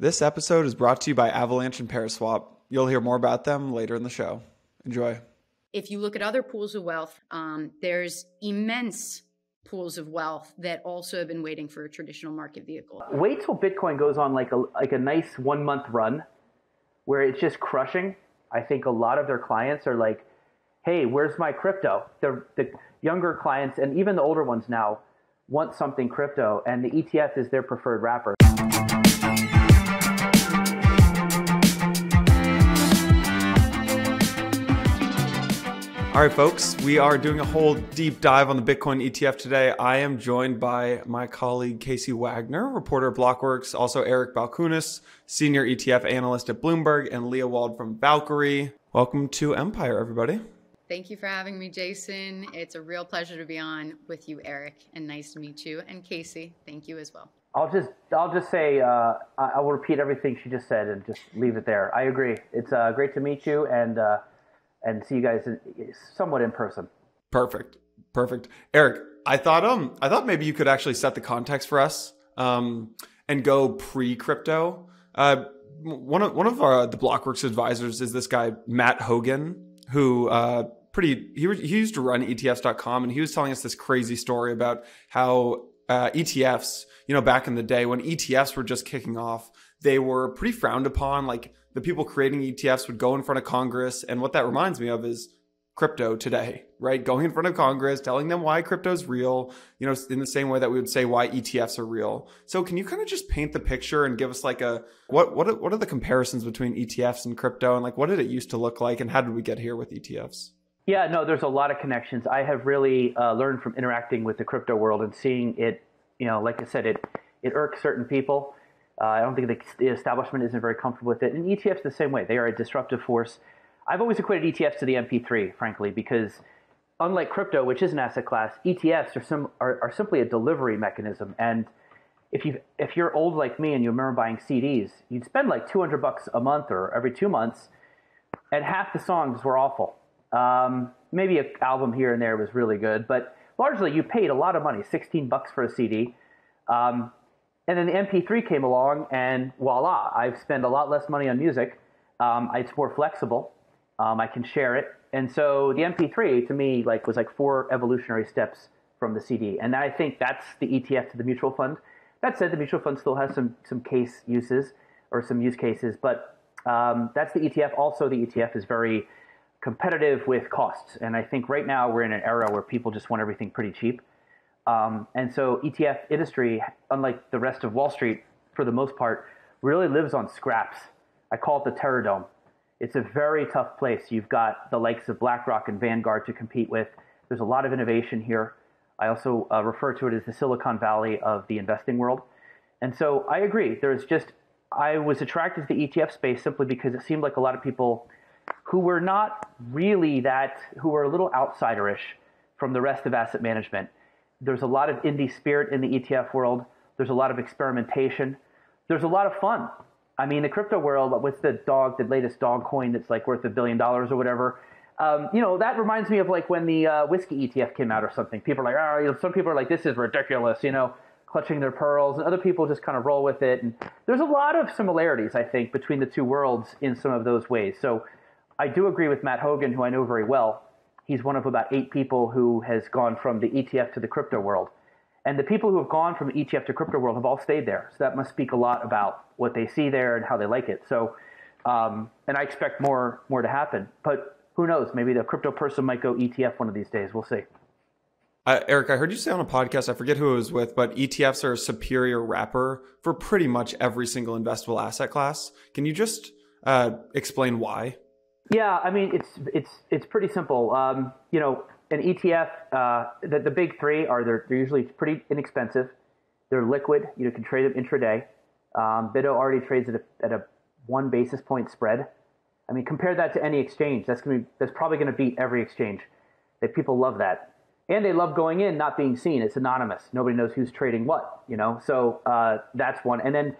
This episode is brought to you by Avalanche and Paraswap. You'll hear more about them later in the show. Enjoy. If you look at other pools of wealth, um, there's immense pools of wealth that also have been waiting for a traditional market vehicle. Wait till Bitcoin goes on like a like a nice one month run where it's just crushing. I think a lot of their clients are like, "Hey, where's my crypto?" The the younger clients and even the older ones now want something crypto, and the ETF is their preferred wrapper. All right, folks, we are doing a whole deep dive on the Bitcoin ETF today. I am joined by my colleague Casey Wagner, reporter at Blockworks, also Eric Balchunas, senior ETF analyst at Bloomberg, and Leah Wald from Valkyrie. Welcome to Empire, everybody. Thank you for having me, Jason. It's a real pleasure to be on with you, Eric, and nice to meet you. And Casey, thank you as well. I'll just I'll just say uh, I will repeat everything she just said and just leave it there. I agree. It's uh, great to meet you and. Uh, and see you guys somewhat in person. Perfect, perfect. Eric, I thought um I thought maybe you could actually set the context for us um and go pre crypto. Uh, one of one of our the Blockworks advisors is this guy Matt Hougan who uh pretty he he used to run ETFs.com and he was telling us this crazy story about how uh, ETFs you know back in the day when ETFs were just kicking off they were pretty frowned upon like the people creating ETFs would go in front of Congress. And what that reminds me of is crypto today, right? Going in front of Congress, telling them why crypto is real, you know, in the same way that we would say why ETFs are real. So can you kind of just paint the picture and give us like a what what what are the comparisons between ETFs and crypto and like what did it used to look like and how did we get here with ETFs? Yeah, no, there's a lot of connections. I have really uh, learned from interacting with the crypto world and seeing it, you know, like I said, it it irks certain people. Uh, I don't think the, establishment isn't very comfortable with it. And ETFs the same way. They are a disruptive force. I've always equated ETFs to the MP3, frankly, because unlike crypto, which is an asset class, ETFs are, some, are, are simply a delivery mechanism. And if you if you're old like me and you remember buying CDs, you'd spend like 200 bucks a month or every two months, and half the songs were awful. Um, maybe an album here and there was really good, but largely you paid a lot of money, 16 bucks for a CD. Um, and then the MP3 came along, and voila, I've spent a lot less money on music. Um, it's more flexible. Um, I can share it, and so the MP3 to me like was like four evolutionary steps from the CD, and I think that's the ETF to the mutual fund. That said, the mutual fund still has some some case uses or some use cases, but um, that's the ETF. Also, the ETF is very competitive with costs, and I think right now we're in an era where people just want everything pretty cheap. Um, and so ETF industry, unlike the rest of Wall Street, for the most part, really lives on scraps. I call it the Terror Dome. It's a very tough place. You've got the likes of BlackRock and Vanguard to compete with. There's a lot of innovation here. I also uh, refer to it as the Silicon Valley of the investing world. And so I agree. There's just, I was attracted to the ETF space simply because it seemed like a lot of people who were not really that, who were a little outsiderish from the rest of asset management there's a lot of indie spirit in the ETF world. There's a lot of experimentation. There's a lot of fun. I mean, the crypto world, what's the dog, the latest dog coin that's like worth a billion dollars or whatever? Um, you know, that reminds me of like when the uh, whiskey ETF came out or something. People are like, oh, you know, some people are like, this is ridiculous, you know, clutching their pearls, and other people just kind of roll with it. And there's a lot of similarities, I think, between the two worlds in some of those ways. So I do agree with Matt Hougan, who I know very well, he's one of about eight people who has gone from the ETF to the crypto world. And the people who have gone from ETF to crypto world have all stayed there. So that must speak a lot about what they see there and how they like it. So, um, and I expect more more to happen. But who knows? Maybe the crypto person might go ETF one of these days. We'll see. Uh, Eric, I heard you say on a podcast, I forget who it was with, but ETFs are a superior wrapper for pretty much every single investable asset class. Can you just uh, explain why? Yeah, I mean it's it's it's pretty simple. Um, you know, an ETF, uh, the, the big three are they're, they're usually pretty inexpensive. They're liquid. You can trade them intraday. Um, BITO already trades at a, at a one basis point spread. I mean, compare that to any exchange. That's gonna be, that's probably going to beat every exchange. That people love that, and they love going in not being seen. It's anonymous. Nobody knows who's trading what. You know, so uh, that's one. And then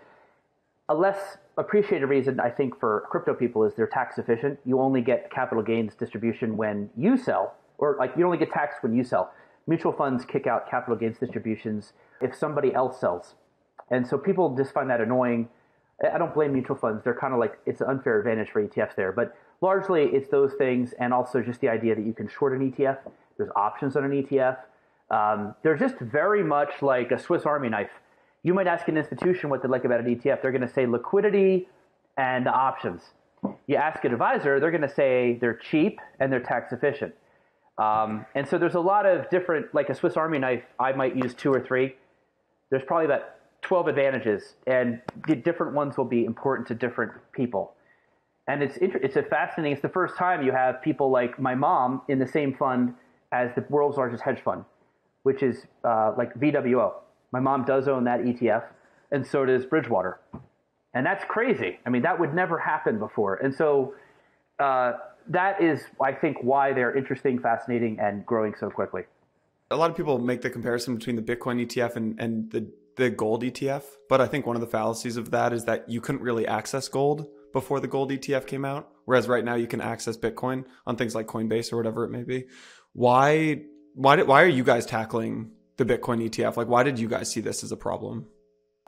a less appreciated reason, I think, for crypto people is they're tax efficient. You only get capital gains distribution when you sell, or like you only get taxed when you sell. Mutual funds kick out capital gains distributions if somebody else sells. And so people just find that annoying. I don't blame mutual funds. They're kind of like it's an unfair advantage for ETFs there, but largely it's those things, and also just the idea that you can short an ETF. There's options on an ETF. Um, they're just very much like a Swiss Army knife. You might ask an institution what they like about an ETF. They're going to say liquidity and the options. You ask an advisor, they're going to say they're cheap and they're tax efficient. Um, and so there's a lot of different, like a Swiss Army knife, I might use two or three. There's probably about 12 advantages, and the different ones will be important to different people. And it's it's a fascinating. It's the first time you have people like my mom in the same fund as the world's largest hedge fund, which is uh, like VWO. My mom does own that ETF, and so does Bridgewater, and that's crazy. I mean, that would never happen before. And so uh, that is, I think, why they're interesting, fascinating, and growing so quickly. A lot of people make the comparison between the Bitcoin ETF and, and the the gold ETF, but I think one of the fallacies of that is that you couldn't really access gold before the gold ETF came out, whereas right now you can access Bitcoin on things like Coinbase or whatever it may be. Why why did why are you guys tackling the Bitcoin ETF? Like why did you guys see this as a problem?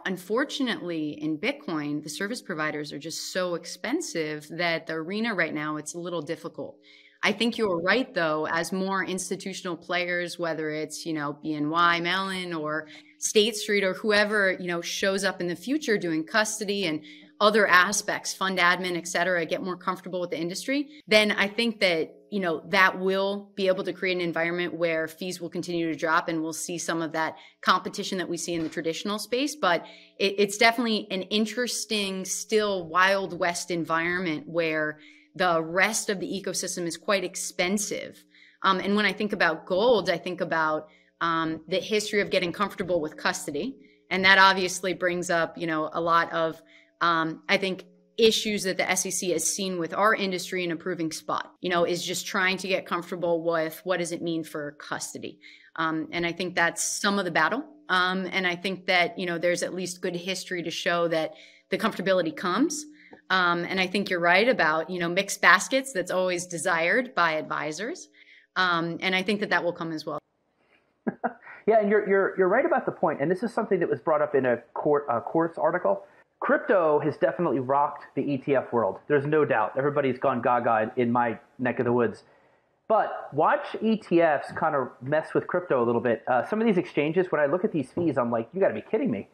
Unfortunately, in Bitcoin, the service providers are just so expensive that the arena right now it's a little difficult. I think you're right though, as more institutional players, whether it's, you know, BNY Mellon or State Street or whoever, you know, shows up in the future doing custody and other aspects, fund admin, et cetera, get more comfortable with the industry, then I think that, you know, that will be able to create an environment where fees will continue to drop and we'll see some of that competition that we see in the traditional space. But it, it's definitely an interesting, still Wild West environment where the rest of the ecosystem is quite expensive. Um, and when I think about gold, I think about um, the history of getting comfortable with custody. And that obviously brings up, you know, a lot of um, I think issues that the SEC has seen with our industry in improving spot, you know, is just trying to get comfortable with what does it mean for custody. Um, and I think that's some of the battle. Um, and I think that, you know, there's at least good history to show that the comfortability comes. Um, and I think you're right about, you know, mixed baskets that's always desired by advisors. Um, and I think that that will come as well. yeah, and you're, you're, you're right about the point. And this is something that was brought up in a court, uh, Quartz article crypto has definitely rocked the ETF world. There's no doubt. Everybody's gone gaga in my neck of the woods. But watch ETFs kind of mess with crypto a little bit. Uh, some of these exchanges, when I look at these fees, I'm like, you got to be kidding me.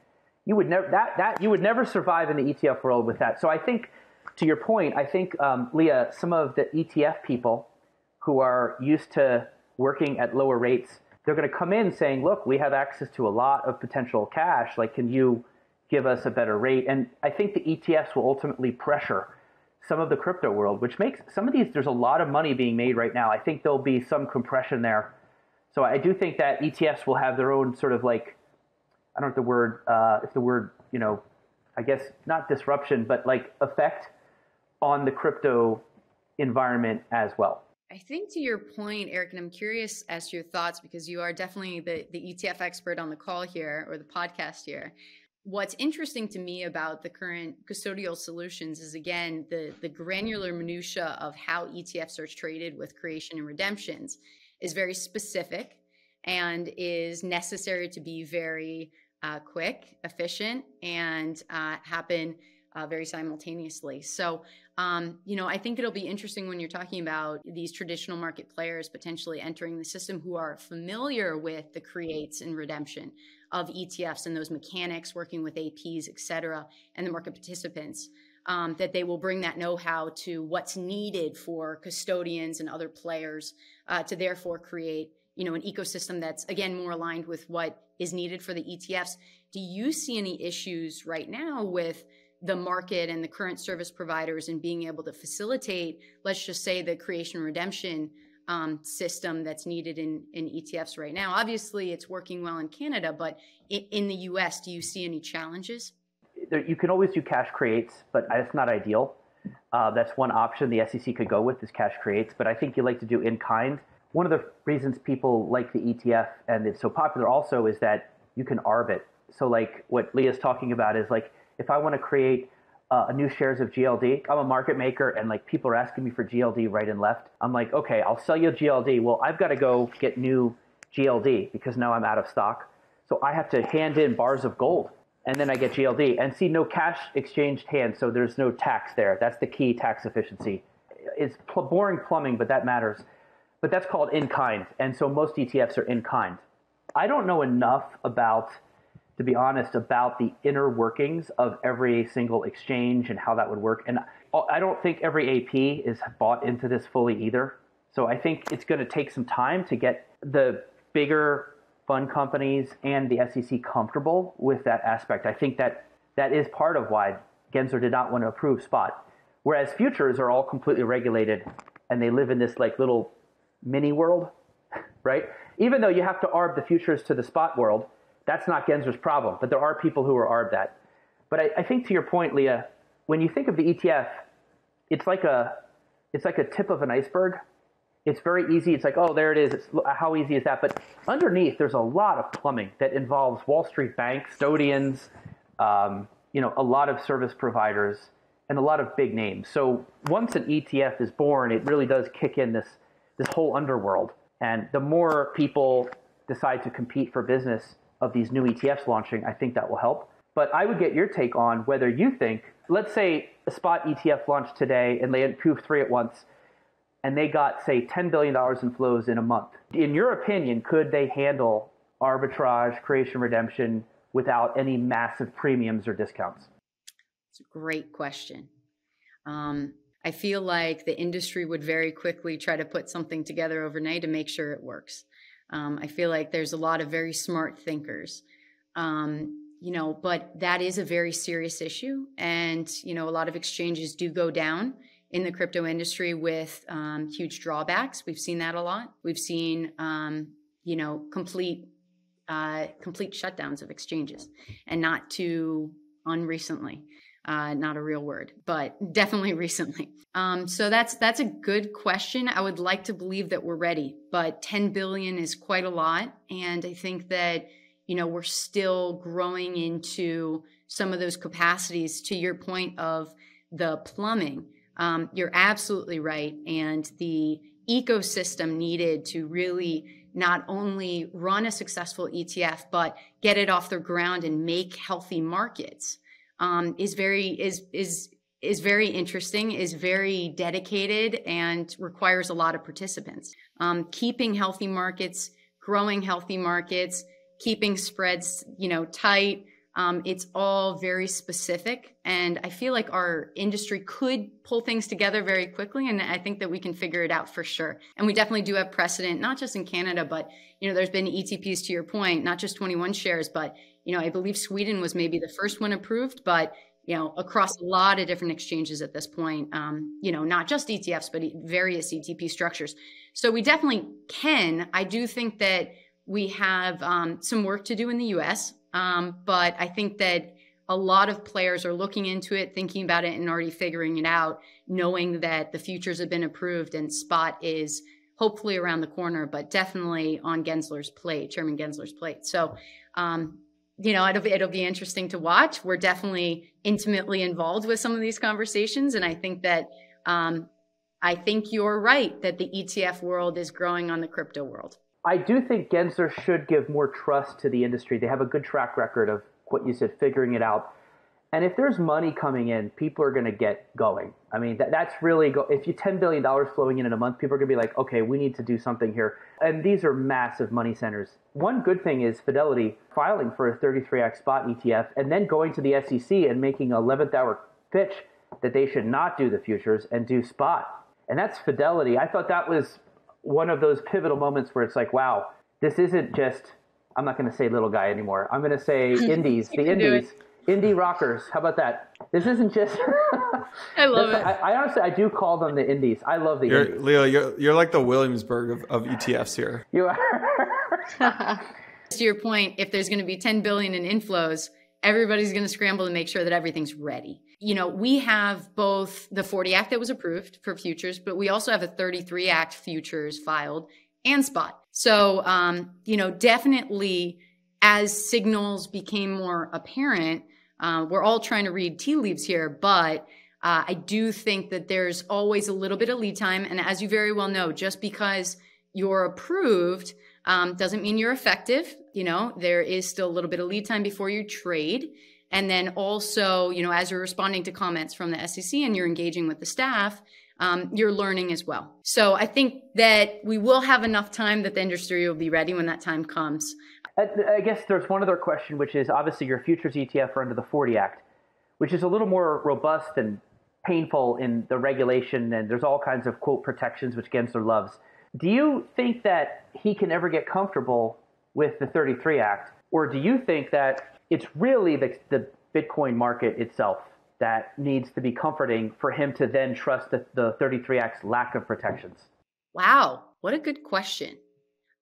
You would never that that you would never survive in the ETF world with that. So I think, to your point, I think um, Leah, some of the ETF people who are used to working at lower rates, they're going to come in saying, look, we have access to a lot of potential cash. Like, can you give us a better rate. And I think the ETFs will ultimately pressure some of the crypto world, which makes some of these, there's a lot of money being made right now. I think there'll be some compression there. So I do think that ETFs will have their own sort of like, I don't know if the word, uh, if the word, you know, I guess not disruption, but like effect on the crypto environment as well. I think to your point, Eric, and I'm curious as to your thoughts because you are definitely the, the ETF expert on the call here or the podcast here what's interesting to me about the current custodial solutions is again the the granular minutia of how ETFs are traded with creation and redemptions is very specific and is necessary to be very uh, quick, efficient, and uh, happen uh, very simultaneously. So, um, you know, I think it'll be interesting when you're talking about these traditional market players potentially entering the system who are familiar with the creates and redemption of ETFs and those mechanics, working with APs, et cetera, and the market participants. Um, that they will bring that know-how to what's needed for custodians and other players uh, to therefore create you know an ecosystem that's again more aligned with what is needed for the ETFs. Do you see any issues right now with the market and the current service providers and being able to facilitate, let's just say, the creation redemption um, system that's needed in, in ETFs right now. Obviously, it's working well in Canada, but in, in the US, do you see any challenges? You can always do cash creates, but that's not ideal. Uh, that's one option the SEC could go with is cash creates, but I think you like to do in kind. One of the reasons people like the ETF and it's so popular also is that you can arb it. So, like what Leah's talking about is like if I want to create uh, new shares of GLD. I'm a market maker, and like people are asking me for GLD right and left. I'm like, okay, I'll sell you GLD. Well, I've got to go get new GLD because now I'm out of stock. So I have to hand in bars of gold, and then I get GLD and see no cash exchanged hands, so there's no tax there. That's the key tax efficiency. It's pl- boring plumbing, but that matters. But that's called in kind, and so most ETFs are in kind. I don't know enough about, to be honest, about the inner workings of every single exchange and how that would work. And I don't think every AP is bought into this fully either. So I think it's going to take some time to get the bigger fund companies and the SEC comfortable with that aspect. I think that that is part of why Gensler did not want to approve spot. Whereas futures are all completely regulated and they live in this like little mini world, right? Even though you have to arb the futures to the spot world, that's not Gensler's problem. But there are people who are arb that. But I, I think to your point, Leah, when you think of the ETF, it's like a it's like a tip of an iceberg it's very easy. It's like, oh, there it is. It's, how easy is that? But underneath, there's a lot of plumbing that involves Wall Street banks, custodians, um, you know, a lot of service providers, and a lot of big names. So once an ETF is born, it really does kick in this this whole underworld. And the more people decide to compete for business of these new ETFs launching, I think that will help. But I would get your take on whether you think, let's say a spot ETF launched today and they approved three at once and they got, say, $10 billion in flows in a month. In your opinion, could they handle arbitrage, creation, redemption without any massive premiums or discounts? It's a great question. Um, I feel like the industry would very quickly try to put something together overnight to make sure it works. Um, I feel like there's a lot of very smart thinkers. Um, you know, but that is a very serious issue. And, you know, a lot of exchanges do go down in the crypto industry with um, huge drawbacks. We've seen that a lot. We've seen, um, you know, complete uh, complete shutdowns of exchanges, and not too unrecently. Uh, not a real word, but definitely recently. Um, so that's that's a good question. I would like to believe that we're ready, but 10 billion is quite a lot, and I think that you know we're still growing into some of those capacities. To your point of the plumbing, um, you're absolutely right. And the ecosystem needed to really not only run a successful ETF, but get it off the ground and make healthy markets um, is very is is is very interesting, is very dedicated, and requires a lot of participants. Um, keeping healthy markets, growing healthy markets, keeping spreads, you know, tight, um, it's all very specific, and I feel like our industry could pull things together very quickly, and I think that we can figure it out for sure. And we definitely do have precedent, not just in Canada, but you know, there's been ETPs to your point, not just 21 shares, but you know, I believe Sweden was maybe the first one approved, but you know, across a lot of different exchanges at this point, um, you know, not just ETFs, but various ETP structures. So we definitely can. I do think that we have um, some work to do in the US. Um, but I think that a lot of players are looking into it, thinking about it, and already figuring it out, knowing that the futures have been approved and spot is hopefully around the corner, but definitely on Gensler's plate, Chairman Gensler's plate. So, um, you know, it'll be, it'll be interesting to watch. We're definitely intimately involved with some of these conversations, and I think that um, I think you're right that the ETF world is growing on the crypto world. I do think Gensler should give more trust to the industry. They have a good track record of what you said, figuring it out. And if there's money coming in, people are going to get going. I mean, that, that's really go. If you ten billion dollars flowing in in a month, people are going to be like, okay, we need to do something here. And these are massive money centers. One good thing is Fidelity filing for a 33 Act spot ETF and then going to the SEC and making an 11th hour pitch that they should not do the futures and do spot. And that's Fidelity. I thought that was one of those pivotal moments where it's like, wow, this isn't just, I'm not going to say little guy anymore. I'm going to say indies, the indies, indie rockers. How about that? This isn't just. I love it. I, I, honestly, I do call them the indies. I love the you're, indies. Leah, you're, you're like the Williamsburg of, of ETFs here. You are. to your point, if there's going to be 10 billion in inflows, everybody's going to scramble to make sure that everything's ready. You know, we have both the 40 Act that was approved for futures, but we also have a 33 Act futures filed and spot. So, um, you know, definitely as signals became more apparent, uh, we're all trying to read tea leaves here, but uh, I do think that there's always a little bit of lead time. And as you very well know, just because you're approved um, doesn't mean you're effective. You know, there is still a little bit of lead time before you trade. And then also, you know, as you're responding to comments from the SEC and you're engaging with the staff, um, you're learning as well. So I think that we will have enough time that the industry will be ready when that time comes. Uh, I guess there's one other question, which is obviously your futures ETF are under the 40 Act, which is a little more robust and painful in the regulation, and there's all kinds of quote protections which Gensler loves. Do you think that he can ever get comfortable with the 33 Act, or do you think that it's really the, the Bitcoin market itself that needs to be comforting for him to then trust the, the 33 Act's lack of protections? Wow, what a good question.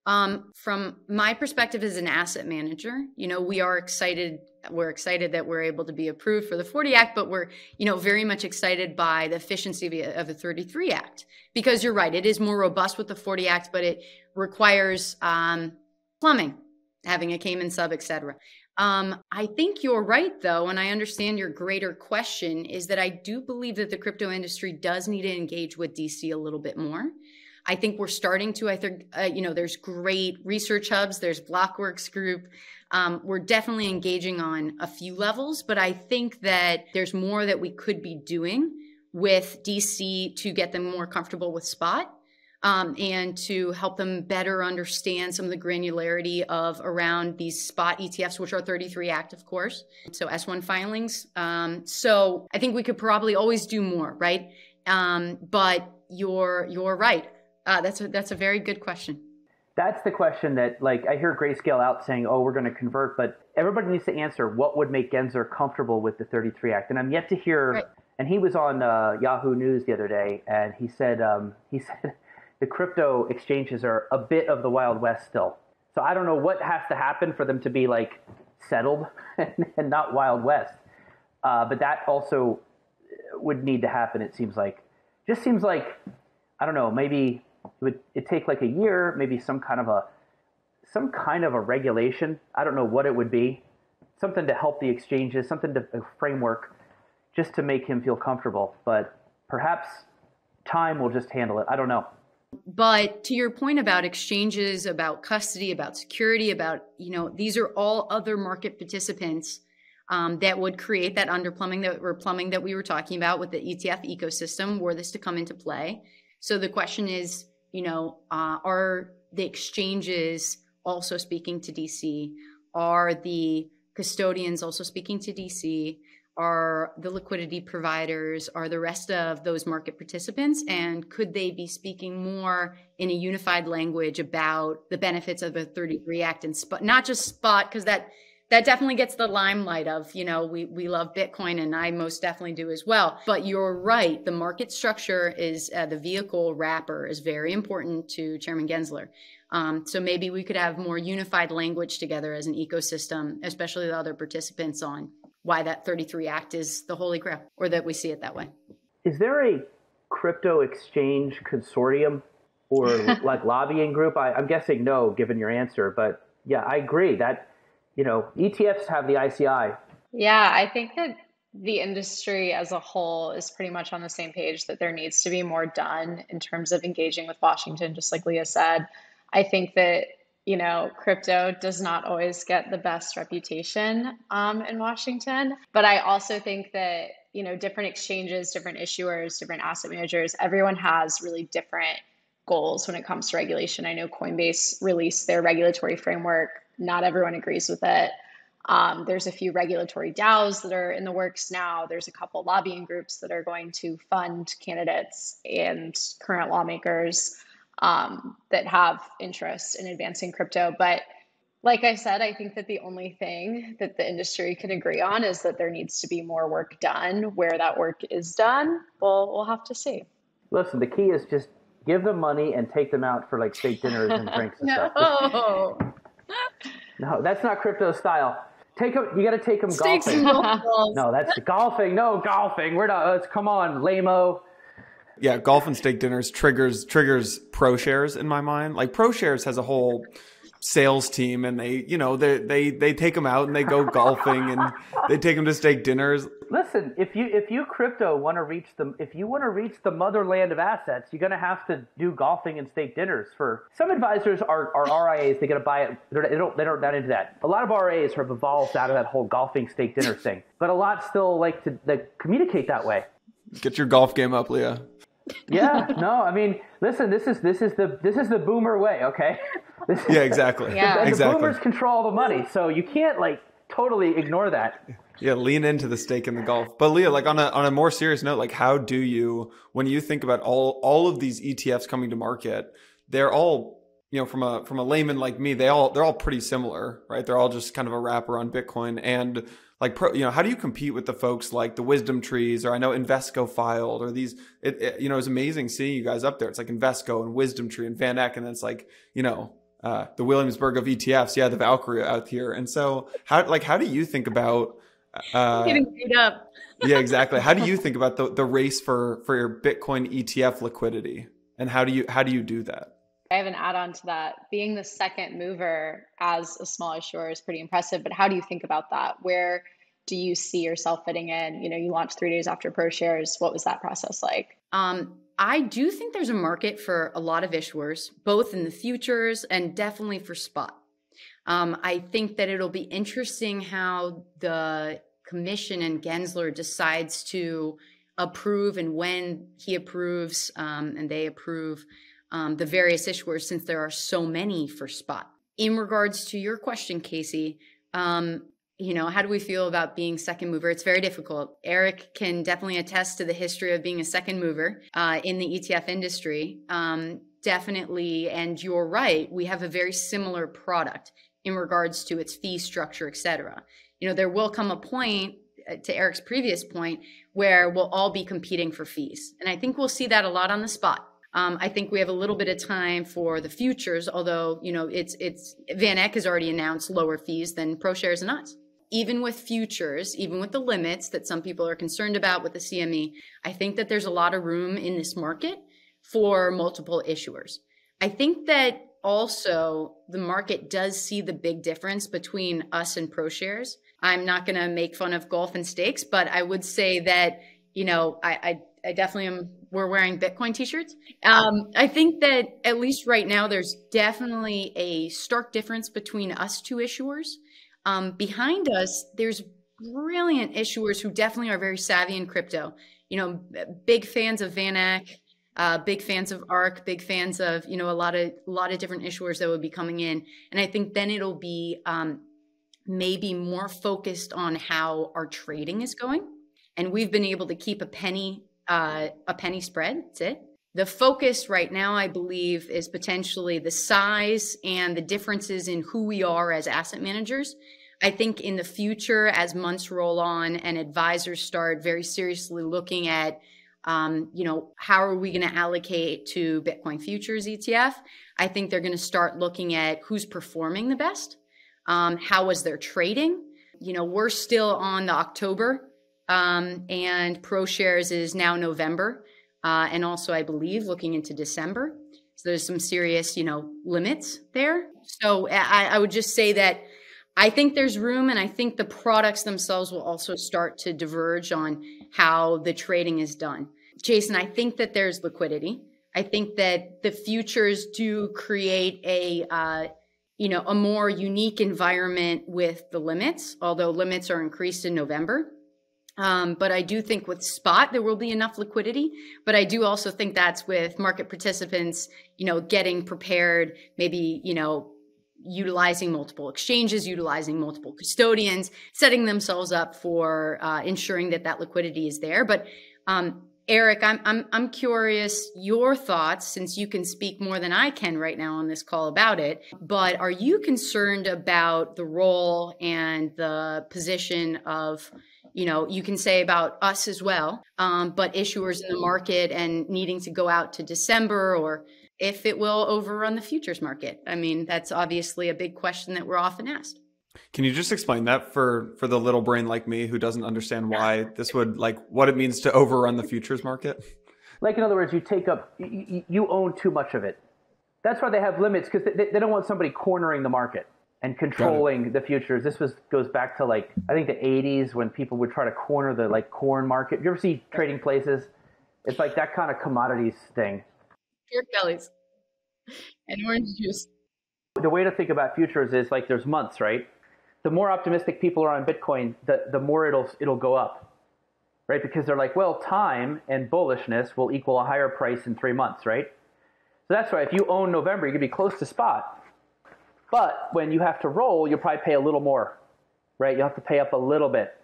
Um, from my perspective as an asset manager, you know, we are excited. We're excited that we're able to be approved for the 40 Act, but we're, you know, very much excited by the efficiency of the 33 Act because you're right. It is more robust with the 40 Act, but it requires um, plumbing, having a Cayman sub, et cetera. Um, I think you're right, though, and I understand your greater question is that I do believe that the crypto industry does need to engage with DC a little bit more. I think we're starting to. I think uh, you know there's great research hubs. There's Blockworks Group. Um, we're definitely engaging on a few levels, but I think that there's more that we could be doing with DC to get them more comfortable with spot. Um, and to help them better understand some of the granularity of around these spot ETFs, which are 33 Act, of course. So S1 filings. Um, so I think we could probably always do more, right? Um, but you're you're right. Uh, that's a, that's a very good question. That's the question that, like, I hear Grayscale out saying, "Oh, we're going to convert," but everybody needs to answer what would make Gensler comfortable with the 33 Act. And I'm yet to hear. Right. And he was on uh, Yahoo News the other day, and he said um, he said the crypto exchanges are a bit of the Wild West still. So I don't know what has to happen for them to be like settled and not Wild West. Uh, but that also would need to happen. It seems like. Just seems like I don't know. Maybe it would it take like a year, maybe some kind of a some kind of a regulation. I don't know what it would be. Something to help the exchanges, something to a framework, just to make him feel comfortable. But perhaps time will just handle it. I don't know. But to your point about exchanges, about custody, about security, about you know these are all other market participants um, that would create that underplumbing that or plumbing that we were talking about with the ETF ecosystem were this to come into play. So the question is, you know, uh, are the exchanges also speaking to DC? Are the custodians also speaking to DC? Are the liquidity providers? Are the rest of those market participants? And could they be speaking more in a unified language about the benefits of the 33 Act and spot, not just spot, because that that definitely gets the limelight of you know we we love bitcoin and i most definitely do as well. But you're right the market structure is uh, the vehicle wrapper is very important to chairman gensler. Um, so maybe we could have more unified language together as an ecosystem especially the other participants on why that 33 act is the holy grail or that we see it that way. Is there a crypto exchange consortium or like lobbying group? I, i'm guessing no given your answer but yeah i agree that you know, ETFs have the ICI. Yeah, I think that the industry as a whole is pretty much on the same page that there needs to be more done in terms of engaging with Washington, just like Leah said. I think that, you know, crypto does not always get the best reputation um, in Washington. But I also think that, you know, different exchanges, different issuers, different asset managers, everyone has really different goals when it comes to regulation. I know Coinbase released their regulatory framework not everyone agrees with it. Um, there's a few regulatory DAOs that are in the works now. There's a couple lobbying groups that are going to fund candidates and current lawmakers um, that have interest in advancing crypto. But like I said, I think that the only thing that the industry can agree on is that there needs to be more work done. Where that work is done, we'll we'll have to see. Listen, the key is just give them money and take them out for like steak dinners and drinks and no. stuff. No, that's not crypto style. Take them. You got to take them Stakes golfing. no, that's golfing. No golfing. We're not. Let's come on, lameo. Yeah, golf and steak dinners triggers triggers ProShares in my mind. Like ProShares has a whole sales team and they you know they they they take them out and they go golfing and they take them to steak dinners. Listen if you if you crypto want to reach the if you want to reach the motherland of assets you're going to have to do golfing and steak dinners for some advisors are, are rias they're going to buy it they're, they don't they're not into that. A lot of rias have evolved out of that whole golfing steak dinner thing but a lot still like to like, communicate that way. Get your golf game up leah. Yeah, no, I mean, listen, this is this is the this is the boomer way, okay? yeah, exactly. Yeah, the, exactly. The boomers control all the money, so you can't like totally ignore that. Yeah, lean into the steak in the golf. But Leah, like on a on a more serious note, like how do you when you think about all all of these ETFs coming to market, they're all you know from a from a layman like me, they all they're all pretty similar, right? They're all just kind of a wrapper on Bitcoin and like pro, you know how do you compete with the folks like the wisdom trees or i know invesco filed or these it, it, you know it's amazing seeing you guys up there it's like invesco and wisdom tree and van eck and then it's like you know uh, the williamsburg of etfs yeah the valkyrie out here and so how like how do you think about uh, getting beat up yeah exactly how do you think about the, the race for for your bitcoin etf liquidity and how do you how do you do that I have an add on to that. Being the second mover as a small issuer is pretty impressive, but how do you think about that? Where do you see yourself fitting in? You know, you launched three days after ProShares. What was that process like? Um, I do think there's a market for a lot of issuers, both in the futures and definitely for spot. Um, I think that it'll be interesting how the commission and Gensler decides to approve and when he approves um, and they approve um, the various issuers since there are so many for spot. In regards to your question, Casey, um, you know, how do we feel about being second mover? It's very difficult. Eric can definitely attest to the history of being a second mover uh, in the ETF industry. Um, definitely, and you're right. We have a very similar product in regards to its fee structure, et cetera. You know, there will come a point uh, to Eric's previous point where we'll all be competing for fees, and I think we'll see that a lot on the spot. Um, I think we have a little bit of time for the futures, although you know it's it's Van Eck has already announced lower fees than ProShares and us. Even with futures, even with the limits that some people are concerned about with the CME, I think that there's a lot of room in this market for multiple issuers. I think that also the market does see the big difference between us and ProShares. I'm not going to make fun of golf and steaks, but I would say that you know I, I I definitely am. We're wearing Bitcoin t-shirts. Um, I think that at least right now, there's definitely a stark difference between us two issuers. Um, behind us, there's brilliant issuers who definitely are very savvy in crypto. You know, big fans of Van Eck, uh, big fans of ARK, big fans of you know a lot of a lot of different issuers that would be coming in. And I think then it'll be um, maybe more focused on how our trading is going. And we've been able to keep a penny uh, a penny spread. That's it. The focus right now, I believe, is potentially the size and the differences in who we are as asset managers. I think in the future, as months roll on and advisors start very seriously looking at, um, you know, how are we going to allocate to Bitcoin futures ETF? I think they're going to start looking at who's performing the best. Um, how was their trading? You know, we're still on the October um, and ProShares is now November, uh, and also I believe looking into December. So there's some serious, you know, limits there. So I, I would just say that I think there's room, and I think the products themselves will also start to diverge on how the trading is done. Jason, I think that there's liquidity. I think that the futures do create a uh, you know a more unique environment with the limits, although limits are increased in November. Um, but I do think with spot there will be enough liquidity. But I do also think that's with market participants, you know, getting prepared, maybe you know, utilizing multiple exchanges, utilizing multiple custodians, setting themselves up for uh, ensuring that that liquidity is there. But um, Eric, I'm I'm I'm curious your thoughts since you can speak more than I can right now on this call about it. But are you concerned about the role and the position of you know you can say about us as well um, but issuers in the market and needing to go out to december or if it will overrun the futures market. I mean that's obviously a big question that we're often asked. Can you just explain that for for the little brain like me who doesn't understand why this would like what it means to overrun the futures market? Like in other words you take up you, you own too much of it. That's why they have limits because they, they don't want somebody cornering the market and controlling the futures. This was goes back to like I think the 80s when people would try to corner the like corn market. You ever see trading places? It's like that kind of commodities thing. Pork bellies and orange juice. The way to think about futures is like there's months, right? The more optimistic people are on Bitcoin, the, the more it'll it'll go up. Right? Because they're like, well, time and bullishness will equal a higher price in three months, right? So that's why if you own November, you could be close to spot but when you have to roll, you'll probably pay a little more, right? You'll have to pay up a little bit.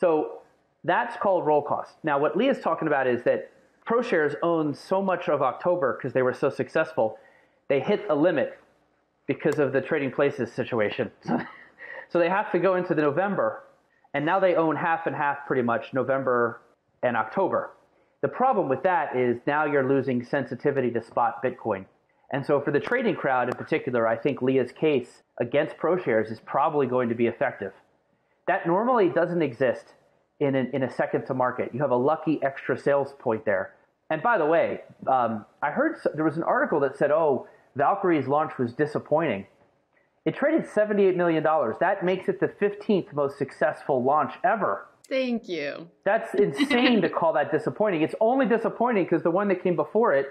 So that's called roll cost. Now, what Leah's talking about is that ProShares owned so much of October because they were so successful, they hit a limit because of the trading places situation. so they have to go into the November, and now they own half and half pretty much November and October. The problem with that is now you're losing sensitivity to spot Bitcoin. And so for the trading crowd in particular, I think Leah's case against ProShares is probably going to be effective. That normally doesn't exist in, an, in a second to market. You have a lucky extra sales point there. And by the way, um, I heard there was an article that said, oh, Valkyrie's launch was disappointing. It traded $78 million. That makes it the 15th most successful launch ever. Thank you. That's insane to call that disappointing. It's only disappointing because the one that came before it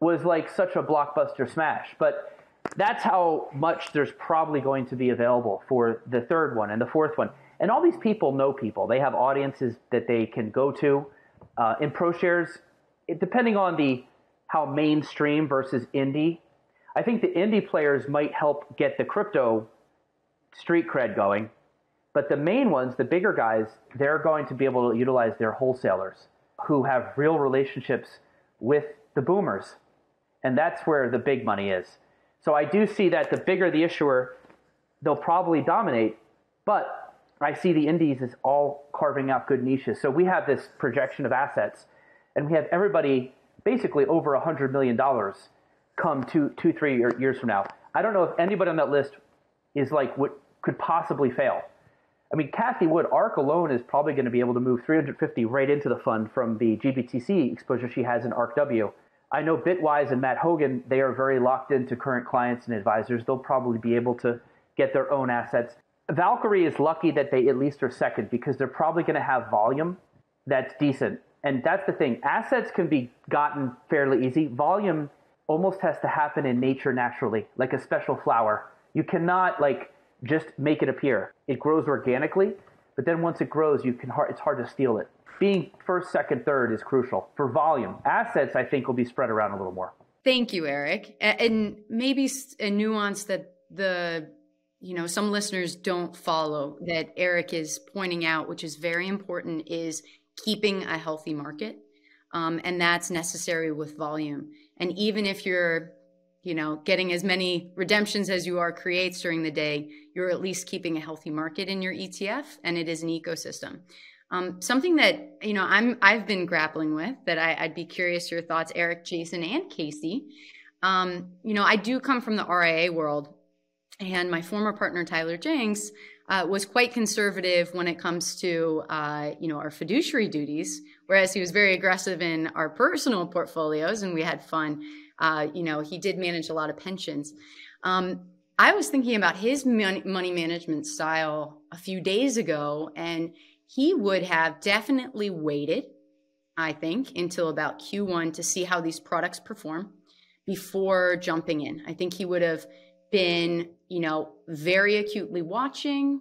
was like such a blockbuster smash. But that's how much there's probably going to be available for the third one and the fourth one. And all these people know people. They have audiences that they can go to. Uh, in ProShares, it, depending on the how mainstream versus indie, I think the indie players might help get the crypto street cred going. But the main ones, the bigger guys, they're going to be able to utilize their wholesalers who have real relationships with the boomers and that's where the big money is. So I do see that the bigger the issuer, they'll probably dominate, but I see the indies as all carving out good niches. So we have this projection of assets, and we have everybody basically over $100 million come two, two, three years from now. I don't know if anybody on that list is like what could possibly fail. I mean, Cathie Wood, ARK alone is probably going to be able to move 350 right into the fund from the GBTC exposure she has in ARKW. I know Bitwise and Matt Hougan, they are very locked into current clients and advisors. They'll probably be able to get their own assets. Valkyrie is lucky that they at least are second because they're probably going to have volume that's decent. And that's the thing. Assets can be gotten fairly easy. Volume almost has to happen in nature naturally, like a special flower. You cannot like just make it appear. It grows organically, but then once it grows, you can it's hard to steal it being first, second, third is crucial for volume. Assets, I think, will be spread around a little more. Thank you, Eric. And maybe a nuance that the you know some listeners don't follow that Eric is pointing out, which is very important, is keeping a healthy market, um, and that's necessary with volume. And even if you're you know getting as many redemptions as you are creates during the day, you're at least keeping a healthy market in your ETF, and it is an ecosystem. Um, something that you know I'm I've been grappling with that I, would be curious your thoughts, Eric, Jason, and Casey. Um, you know, I do come from the RIA world, and my former partner Tyler Jenks uh, was quite conservative when it comes to uh, you know our fiduciary duties, whereas he was very aggressive in our personal portfolios, and we had fun. Uh, you know, he did manage a lot of pensions. Um, I was thinking about his money management style a few days ago, and he would have definitely waited, I think, until about Q1 to see how these products perform before jumping in. I think he would have been, you know, very acutely watching,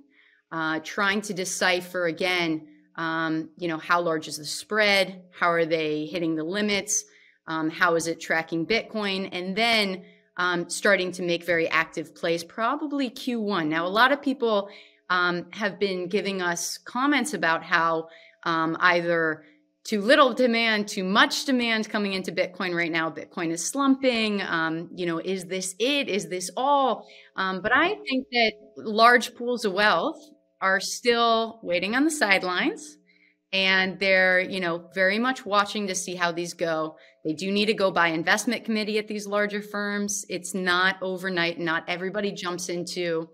uh, trying to decipher again, um, you know, how large is the spread? How are they hitting the limits? Um, how is it tracking Bitcoin? And then um, starting to make very active plays, probably Q1. Now, a lot of people um, have been giving us comments about how um, either too little demand, too much demand coming into Bitcoin right now. Bitcoin is slumping. Um, you know, is this it? Is this all? Um, but I think that large pools of wealth are still waiting on the sidelines and they're you know very much watching to see how these go they do need to go by investment committee at these larger firms it's not overnight not everybody jumps into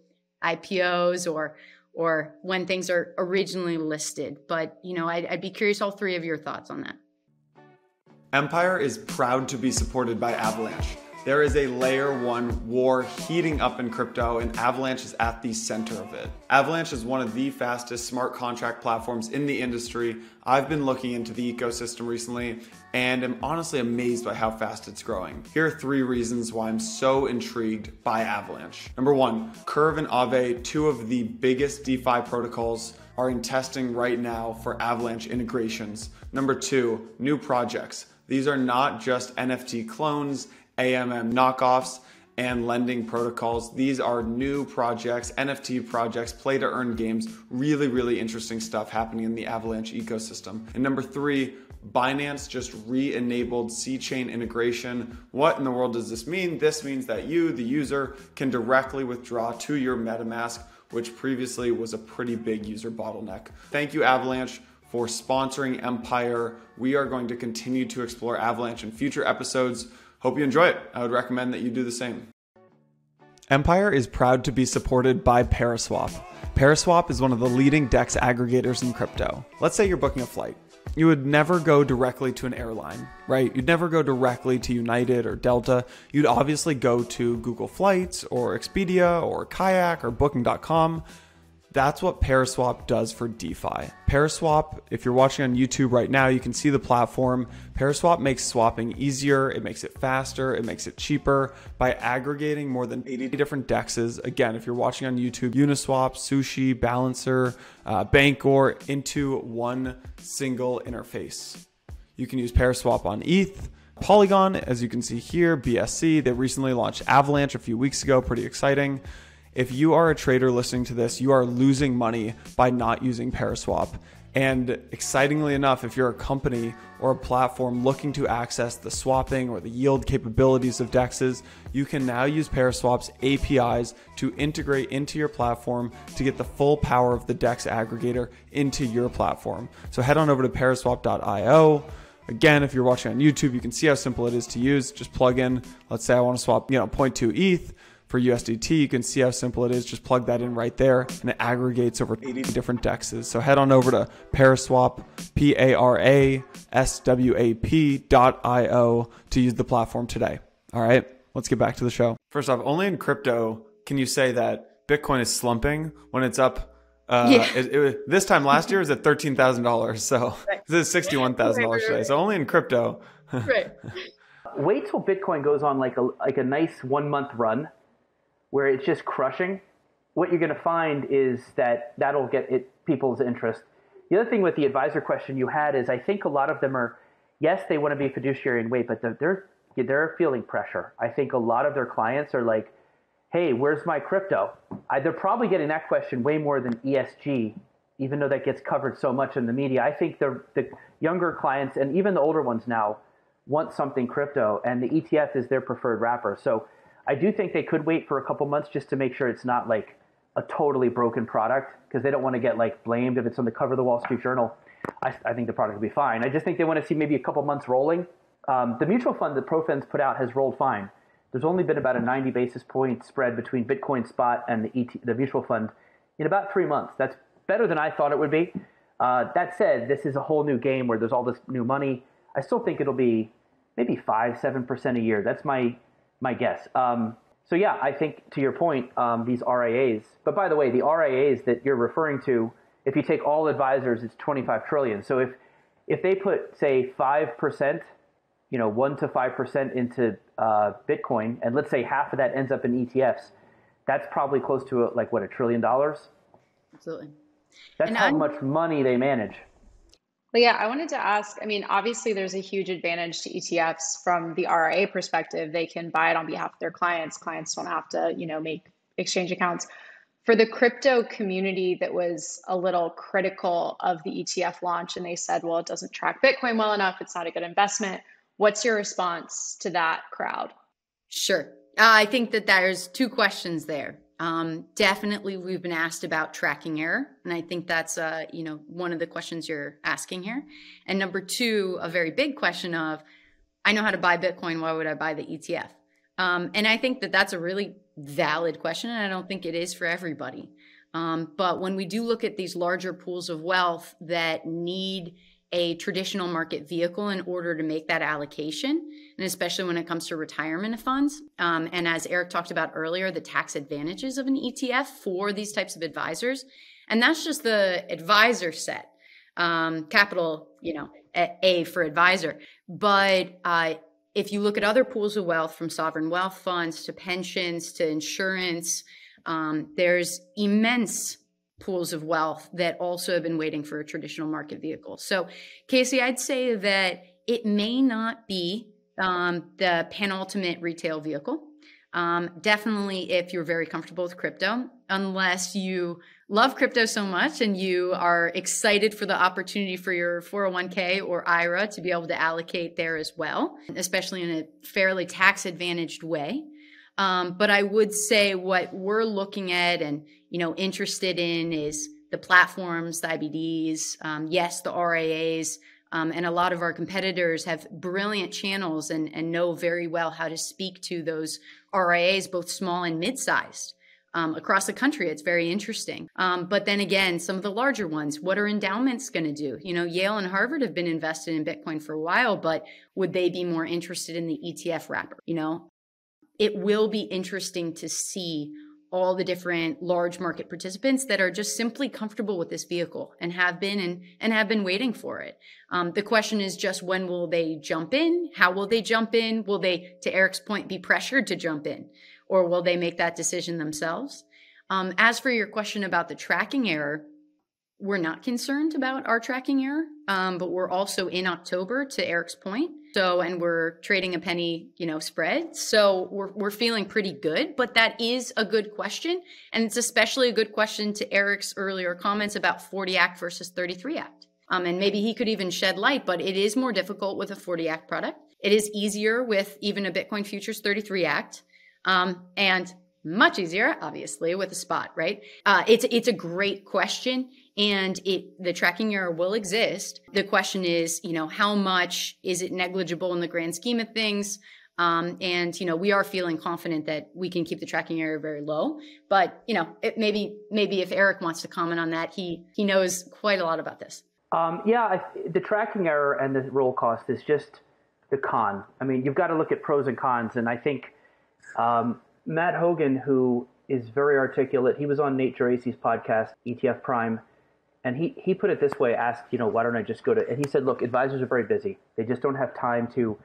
IPOs or or when things are originally listed. But you know, I'd, I'd be curious all three of your thoughts on that. Empire is proud to be supported by Avalanche, There is a layer one war heating up in crypto, and Avalanche is at the center of it. Avalanche is one of the fastest smart contract platforms in the industry. I've been looking into the ecosystem recently and am honestly amazed by how fast it's growing. Here are three reasons why I'm so intrigued by Avalanche. Number one, Curve and Aave, two of the biggest DeFi protocols are in testing right now for Avalanche integrations. Number two, new projects. These are not just NFT clones AMM knockoffs, and lending protocols. These are new projects, NFT projects, play to earn games. Really, really interesting stuff happening in the Avalanche ecosystem. And number three, Binance just re enabled C chain integration. What in the world does this mean? This means that you, the user, can directly withdraw to your MetaMask, which previously was a pretty big user bottleneck. Thank you, Avalanche. For sponsoring Empire, we are going to continue to explore Avalanche in future episodes. Hope you enjoy it. I would recommend that you do the same. Empire is proud to be supported by Paraswap. Paraswap is one of the leading DEX aggregators in crypto. Let's say you're booking a flight. You would never go directly to an airline, right? You'd never go directly to United or Delta. You'd obviously go to Google Flights or Expedia or Kayak or Booking.com that's what Paraswap does for DeFi. Paraswap, if you're watching on YouTube right now, you can see the platform. Paraswap makes swapping easier, it makes it faster, it makes it cheaper by aggregating more than 80 different dexes. Again, if you're watching on YouTube, Uniswap, Sushi, Balancer, uh, Bancor into one single interface. You can use Paraswap on ETH. Polygon, as you can see here, BSC, they recently launched Avalanche a few weeks ago, pretty exciting. If you are a trader listening to this, you are losing money by not using Paraswap. And excitingly enough, if you're a company or a platform looking to access the swapping or the yield capabilities of DEXs, you can now use Paraswap's APIs to integrate into your platform to get the full power of the DEX aggregator into your platform. So head on over to paraswap.io. Again, if you're watching on YouTube, you can see how simple it is to use. Just plug in, let's say I want to swap, you know, 0.2 ETH for USDT. You can see how simple it is. Just plug that in right there and it aggregates over 80 different dexes. So head on over to Paraswap, P A R A S W A P dot I O to use the platform today. All right, let's get back to the show. First off, only in crypto can you say that Bitcoin is slumping when it's up. Uh, yeah. It, it, this time last year was at thirteen thousand dollars, so right. this is sixty one thousand dollars today. So only in crypto. right. Wait till Bitcoin goes on like a like a nice one month run where it's just crushing, what you're going to find is that that'll get it, people's interest. The other thing with the advisor question you had is I think a lot of them are, yes, they want to be fiduciary and wait, but they're, they're feeling pressure. I think a lot of their clients are like, hey, where's my crypto? I, they're probably getting that question way more than ESG, even though that gets covered so much in the media. I think the, the younger clients and even the older ones now want something crypto, and the ETF is their preferred wrapper. So I do think they could wait for a couple months just to make sure it's not like a totally broken product because they don't want to get like blamed if it's on the cover of the Wall Street Journal. I, I think the product will be fine. I just think they want to see maybe a couple months rolling. Um, the mutual fund that ProFunds put out has rolled fine. There's only been about a 90 basis point spread between Bitcoin spot and the, ET, the mutual fund in about three months. That's better than I thought it would be. Uh, that said, this is a whole new game where there's all this new money. I still think it'll be maybe five, seven percent a year. That's my my guess. Um, so yeah, I think to your point, um, these RIAs. But by the way, the RIAs that you're referring to, if you take all advisors, it's 25 trillion. So if if they put say five percent, you know, one to five percent into uh, Bitcoin, and let's say half of that ends up in ETFs, that's probably close to a, like what a trillion dollars. Absolutely. That's and how I'm, much money they manage. But yeah, I wanted to ask I mean, obviously, there's a huge advantage to ETFs from the RIA perspective. They can buy it on behalf of their clients. Clients don't have to, you know, make exchange accounts. For the crypto community that was a little critical of the ETF launch and they said, well, it doesn't track Bitcoin well enough, it's not a good investment. What's your response to that crowd? Sure. Uh, I think that there's two questions there. Um, definitely, we've been asked about tracking error, and I think that's uh, you know one of the questions you're asking here. And number two, a very big question of, I know how to buy Bitcoin. Why would I buy the ETF? Um, and I think that that's a really valid question, and I don't think it is for everybody. Um, but when we do look at these larger pools of wealth that need a traditional market vehicle in order to make that allocation, and especially when it comes to retirement funds. Um, and as Eric talked about earlier, the tax advantages of an ETF for these types of advisors. And that's just the advisor set, um, capital, you know, A for advisor. But uh, if you look at other pools of wealth, from sovereign wealth funds to pensions to insurance, um, there's immense pools of wealth that also have been waiting for a traditional market vehicle. So, Casey, I'd say that it may not be um, the penultimate retail vehicle. Um, definitely, if you're very comfortable with crypto, unless you love crypto so much and you are excited for the opportunity for your 401k or IRA to be able to allocate there as well, especially in a fairly tax advantaged way. Um, but I would say what we're looking at and you know interested in is the platforms, the IBDs, um, yes, the RIAs, um, and a lot of our competitors have brilliant channels and, and know very well how to speak to those RIAs, both small and mid-sized. Um, across the country. It's very interesting. Um, but then again, some of the larger ones, what are endowments going to do? You know, Yale and Harvard have been invested in Bitcoin for a while, but would they be more interested in the ETF wrapper? You know, it will be interesting to see all the different large market participants that are just simply comfortable with this vehicle and have been and, and have been waiting for it. Um, the question is just when will they jump in? How will they jump in? Will they, to Eric's point, be pressured to jump in? Or will they make that decision themselves? Um, as for your question about the tracking error, we're not concerned about our tracking error, um, but we're also in October, to Eric's point. So, and we're trading a penny, you know, spread. So we're, we're feeling pretty good, but that is a good question. And it's especially a good question to Eric's earlier comments about 40 Act versus 33 Act. Um, and maybe he could even shed light, but it is more difficult with a 40 Act product. It is easier with even a Bitcoin Futures 33 Act. Um, and much easier, obviously, with a spot, right? Uh, it's it's a great question, and it the tracking error will exist. The question is, you know, how much is it negligible in the grand scheme of things? Um, and you know, we are feeling confident that we can keep the tracking error very low. But you know, it, maybe maybe if Eric wants to comment on that, he he knows quite a lot about this. Um, yeah, the tracking error and the roll cost is just the con. I mean, you've got to look at pros and cons, and I think um, Matt Hougan, who is very articulate, he was on Nate Geraci's podcast, ETF Prime, and he, he put it this way, asked, you know, why don't I just go to, and he said, look, advisors are very busy. They just don't have time to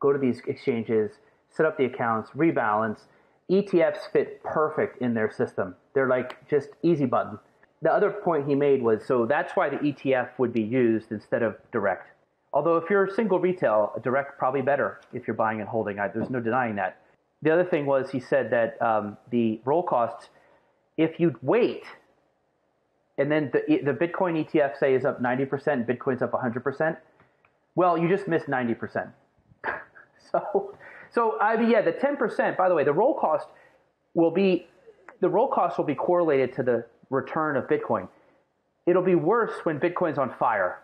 go to these exchanges, set up the accounts, rebalance. ETFs fit perfect in their system. They're like just easy button. The other point he made was so that's why the ETF would be used instead of direct. Although if you're single retail, direct probably better if you're buying and holding. I, there's no denying that. The other thing was he said that um, the roll costs, if you'd wait, and then the, the Bitcoin ETF say is up 90%, Bitcoin's up 100%, well, you just missed 90%. so, so I mean, yeah, the 10%, by the way, the roll cost will be, the roll cost will be correlated to the return of Bitcoin. It'll be worse when Bitcoin's on fire.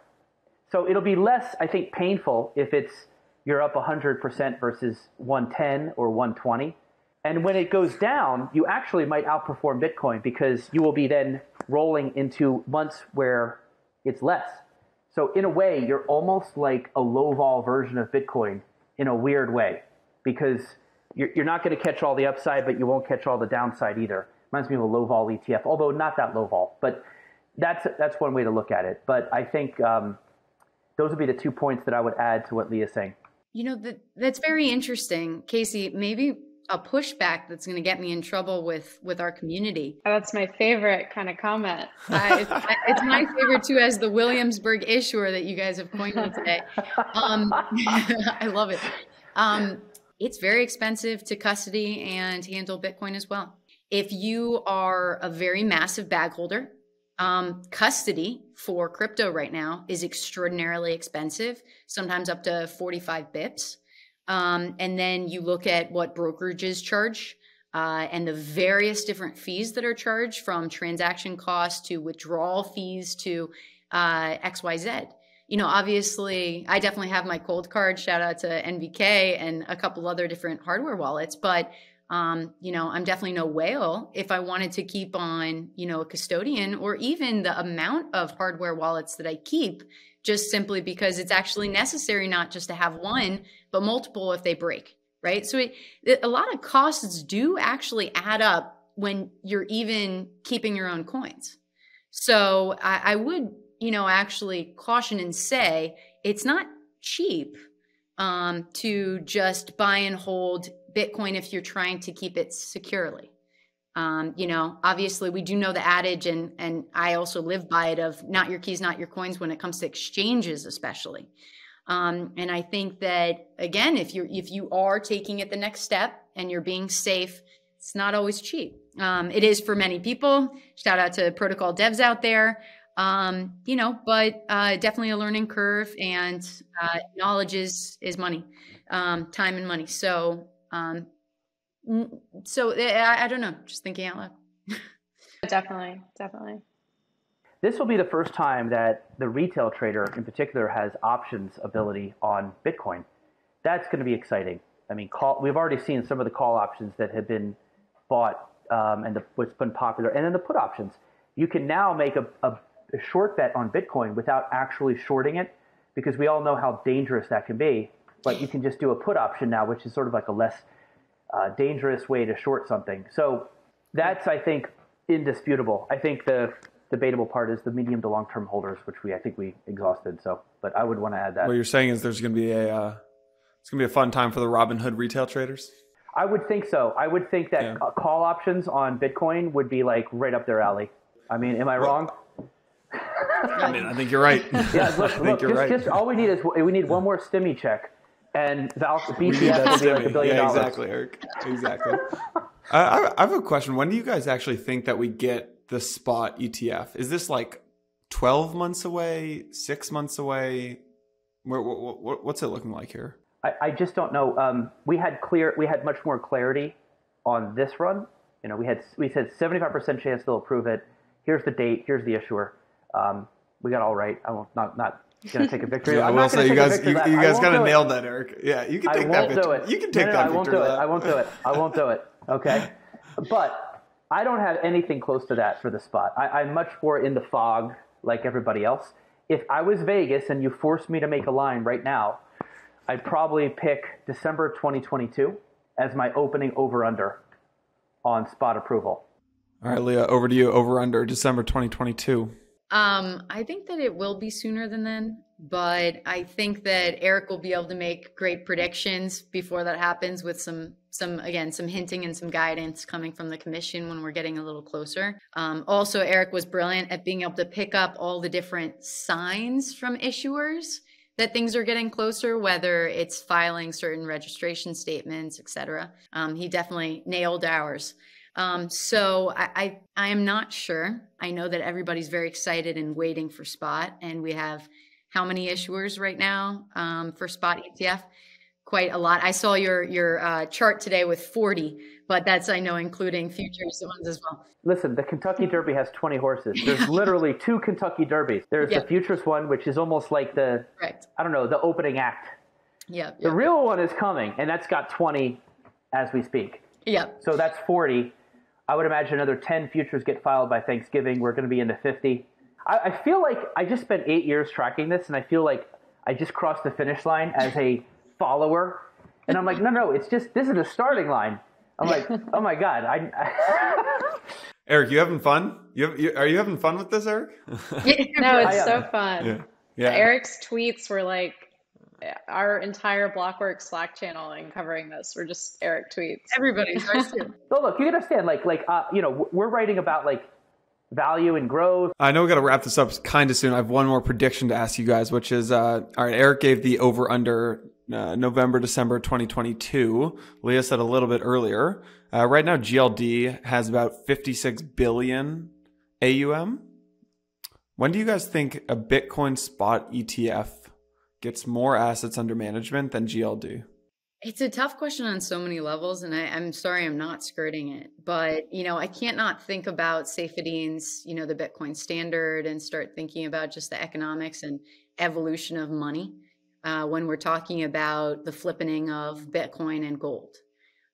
So it'll be less, I think, painful if it's you're up 100% versus 110 or 120. And when it goes down, you actually might outperform Bitcoin because you will be then rolling into months where it's less. So in a way, you're almost like a low vol version of Bitcoin in a weird way because you're, you're not going to catch all the upside, but you won't catch all the downside either. Reminds me of a low vol ETF, although not that low vol, but that's that's one way to look at it. But I think um, those would be the two points that I would add to what Leah's saying. You know, that that's very interesting. Casey, maybe a pushback that's going to get me in trouble with with our community. That's my favorite kind of comment. Uh, it's, it's, my favorite too, as the Williamsburg issuer that you guys have coined me today. Um, I love it. Um, it's very expensive to custody and handle Bitcoin as well. If you are a very massive bag holder, um, custody for crypto right now is extraordinarily expensive, sometimes up to 45 bips. Um, and then you look at what brokerages charge uh, and the various different fees that are charged from transaction costs to withdrawal fees to uh, XYZ. You know, obviously, I definitely have my Coldcard. Shout out to NVK and a couple other different hardware wallets, but um, you know, I'm definitely no whale if I wanted to keep on, you know, a custodian or even the amount of hardware wallets that I keep just simply because it's actually necessary not just to have one, but multiple if they break, right? So it, a lot of costs do actually add up when you're even keeping your own coins. So I, I would, you know, actually caution and say it's not cheap um, to just buy and hold Bitcoin if you're trying to keep it securely. Um, you know, obviously we do know the adage and and I also live by it of not your keys, not your coins when it comes to exchanges, especially. Um, and I think that again, if you're if you are taking it the next step and you're being safe, it's not always cheap. Um, it is for many people. Shout out to protocol devs out there. Um, you know, but uh, definitely a learning curve, and uh, knowledge is is money, um, time and money. So um, so eh, I, I don't know, just thinking out loud. definitely, definitely. This will be the first time that the retail trader in particular has options ability on Bitcoin. That's going to be exciting. I mean, call, we've already seen some of the call options that have been bought um, and the, what's been popular, and then the put options. You can now make a, a, a short bet on Bitcoin without actually shorting it, because we all know how dangerous that can be. But you can just do a put option now, which is sort of like a less uh, dangerous way to short something. So that's, I think, indisputable. I think the debatable part is the medium to long term holders, which we I think we exhausted. So, but I would want to add that. What you're saying is there's going to be a uh, it's going to be a fun time for the Robinhood retail traders. I would think so. I would think that yeah. call options on Bitcoin would be like right up their alley. I mean, am I wrong? I mean, I think you're right. Yeah, look, look just, right. just all we need is we need one more stimmy check and Val BTF will be like a billion yeah, dollars. Exactly, Eric. Exactly. uh, I have a question. When do you guys actually think that we get the spot ETF? Is this like 12 months away, six months away? Where, what's it looking like here? I, I just don't know. Um, we had clear, we had much more clarity on this run. You know, we had we said 75% chance they'll approve it. Here's the date. Here's the issuer. Um, we got all right. I won't not not gonna take a victory. yeah, I will say you guys you, you guys kind of nailed it. that, Eric. Yeah, you can take that. Do it. You can take no, no, that. I won't do it. I won't do it. I won't do it. Okay, but I don't have anything close to that for the spot. I, I'm much more in the fog, like everybody else. If I was Vegas and you forced me to make a line right now, I'd probably pick December 2022 as my opening over under on spot approval. All right, Leah, over to you. Over under December 2022. Um, I think that it will be sooner than then, but I think that Eric will be able to make great predictions before that happens with some some again some hinting and some guidance coming from the commission when we're getting a little closer. Um, also, Eric was brilliant at being able to pick up all the different signs from issuers that things are getting closer, whether it's filing certain registration statements, etc. Um, he definitely nailed ours. Um, so I, I, I am not sure. I know that everybody's very excited and waiting for Spot, and we have how many issuers right now um, for Spot ETF? Quite a lot. I saw your your uh, chart today with 40, but that's I know including futures ones as well. Listen, the Kentucky Derby has 20 horses. There's literally two Kentucky Derbies. There's the futures one, which is almost like the right. I don't know the opening act. Yeah. The real one is coming, and that's got 20 as we speak. Yeah. So that's 40. I would imagine another 10 futures get filed by Thanksgiving. We're going to be into 50. I, I feel like I just spent eight years tracking this, and I feel like I just crossed the finish line as a follower. And I'm like, no, no, it's just this is the starting line. I'm like, oh my god, I. Eric, you having fun? You, have, you, are you having fun with this, Eric? no, it's so fun. Yeah. yeah. Eric's tweets were like our entire Blockwork Slack channel and covering this. We're just Eric tweets. Everybody starts to. so look, you understand, like, like uh, you know, we're writing about like value and growth. I know we got to wrap this up kind of soon. I have one more prediction to ask you guys, which is, uh, all right, Eric gave the over under uh, November, December 2022. Leah said a little bit earlier. Uh, right now, GLD has about 56 billion AUM. When do you guys think a Bitcoin spot ETF gets more assets under management than GLD? It's a tough question on so many levels, and I, am sorry I'm not skirting it. But you know, I can't not think about Saifedean's, you know, the Bitcoin standard, and start thinking about just the economics and evolution of money uh, when we're talking about the flippening of Bitcoin and gold.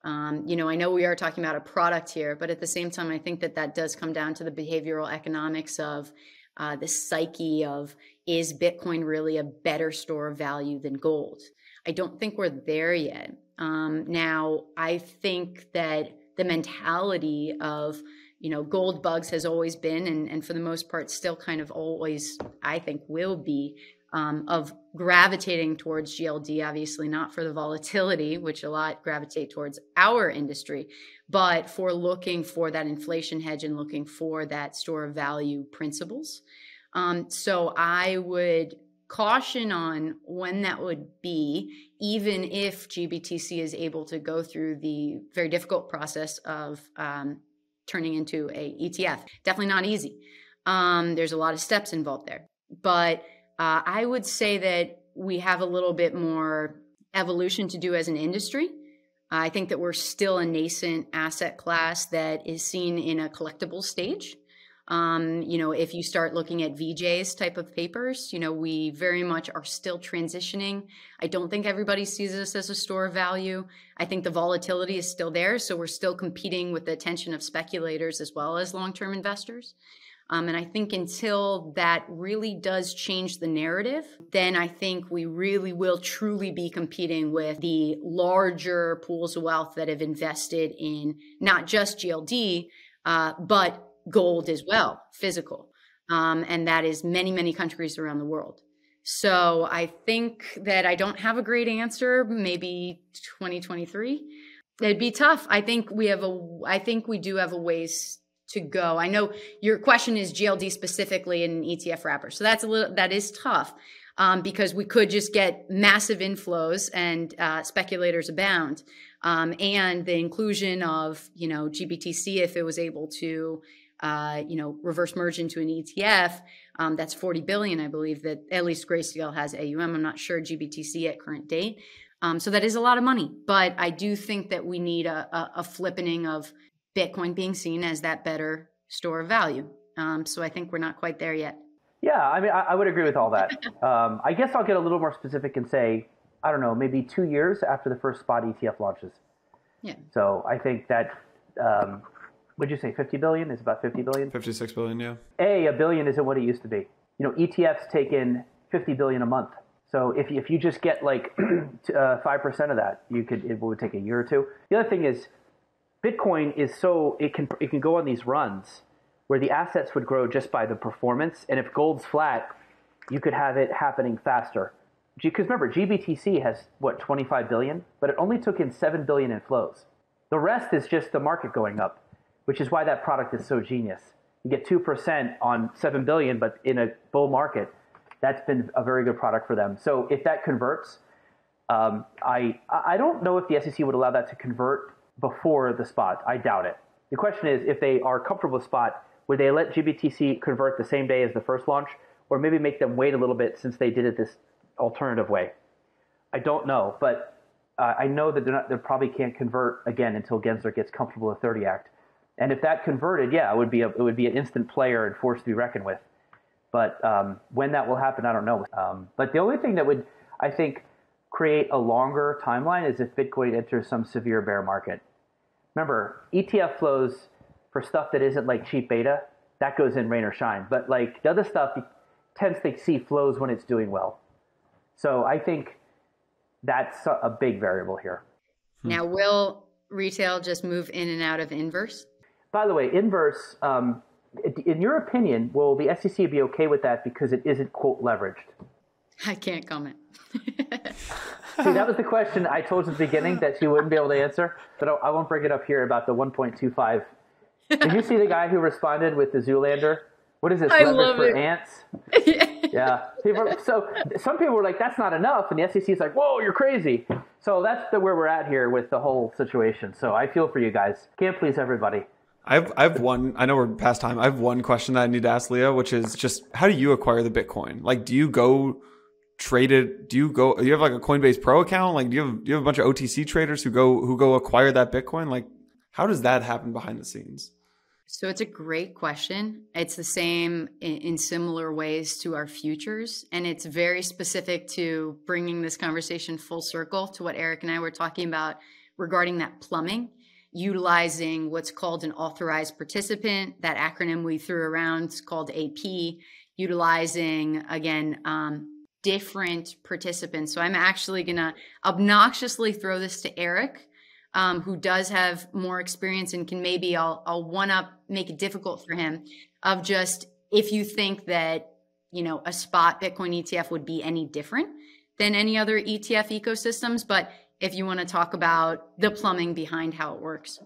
Um, you know, I know we are talking about a product here, but at the same time, I think that that does come down to the behavioral economics of uh, the psyche of is Bitcoin really a better store of value than gold? I don't think we're there yet. Um, now, I think that the mentality of you know gold bugs has always been and, and for the most part still kind of always i think will be um, of gravitating towards gld obviously not for the volatility which a lot gravitate towards our industry but for looking for that inflation hedge and looking for that store of value principles um, so i would caution on when that would be, even if GBTC is able to go through the very difficult process of um, turning into a ETF. Definitely not easy. Um, there's a lot of steps involved there, but uh, I would say that we have a little bit more evolution to do as an industry. I think that we're still a nascent asset class that is seen in a collectible stage. Um, you know, if you start looking at Vijay's type of papers, you know, we very much are still transitioning. I don't think everybody sees this as a store of value. I think the volatility is still there. So we're still competing with the attention of speculators as well as long term investors. Um, and I think until that really does change the narrative, then I think we really will truly be competing with the larger pools of wealth that have invested in not just GLD, uh, but gold as well, physical. Um, and that is many, many countries around the world. So I think that I don't have a great answer, maybe 2023. It'd be tough. I think we have a, I think we do have a ways to go. I know your question is GLD specifically in an ETF wrapper. So that's a little, that is tough. Um, because we could just get massive inflows and uh, speculators abound. Um, and the inclusion of, you know, GBTC, if it was able to uh, you know, reverse merge into an ETF, um, that's 40 billion, I believe that at least Grayscale has AUM. I'm not sure GBTC at current date. Um, so that is a lot of money, but I do think that we need a, a, a flippening of Bitcoin being seen as that better store of value. Um, so I think we're not quite there yet. Yeah, I mean, I, I would agree with all that. Um, I guess I'll get a little more specific and say, I don't know, maybe two years after the first spot ETF launches. Yeah. So I think that um, would you say 50 billion? Is about 50 billion? 56 billion yeah. A a billion isn't what it used to be. You know etfs take in 50 billion a month. So if, if you just get like uh, 5% of that you could it would take a year or two. The other thing is bitcoin is so it can it can go on these runs where the assets would grow just by the performance and if gold's flat you could have it happening faster. Because remember gbtc has what 25 billion? But it only took in 7 billion in flows. The rest is just the market going up which is why that product is so genius. You get 2% on 7 billion, but in a bull market, that's been a very good product for them. So if that converts, um, I, I don't know if the SEC would allow that to convert before the spot. I doubt it. The question is if they are comfortable with spot, would they let GBTC convert the same day as the first launch, or maybe make them wait a little bit since they did it this alternative way? I don't know, but uh, I know that they probably can't convert again until Gensler gets comfortable with 30 Act. And if that converted, yeah, it would be a, it would be an instant player and force to be reckoned with. But um, when that will happen, I don't know. Um, but the only thing that would, I think, create a longer timeline is if Bitcoin enters some severe bear market. Remember, ETF flows for stuff that isn't like cheap beta, that goes in rain or shine. But like the other stuff tends to see flows when it's doing well. So I think that's a big variable here. Now, will retail just move in and out of inverse? By the way, inverse, um, in your opinion, will the SEC be okay with that because it isn't quote leveraged? I can't comment. See, that was the question I told you at the beginning that she wouldn't be able to answer, but I won't bring it up here about the 1.25. Did you see the guy who responded with the Zoolander? What is this? I leverage for it. ants? yeah. People, so some people were like, "That's not enough," and the SEC is like, "Whoa, you're crazy." So that's the, where we're at here with the whole situation. So I feel for you guys. Can't please everybody. I've I've one. I know we're past time. I have one question that I need to ask Leah, which is just how do you acquire the Bitcoin? Like, do you go trade it? Do you go? Do you have like a Coinbase Pro account? Like, do you have do you have a bunch of OTC traders who go who go acquire that Bitcoin? Like, how does that happen behind the scenes? So it's a great question. It's the same in, in, similar ways to our futures. And it's very specific to bringing this conversation full circle to what Eric and I were talking about regarding that plumbing utilizing what's called an authorized participant. That acronym we threw around is called AP. utilizing again um, different participants. So I'm actually going to obnoxiously throw this to Eric. Um, who does have more experience and can maybe I'll, I'll one up make it difficult for him of just if you think that you know a spot bitcoin etf would be any different than any other etf ecosystems but if you want to talk about the plumbing behind how it works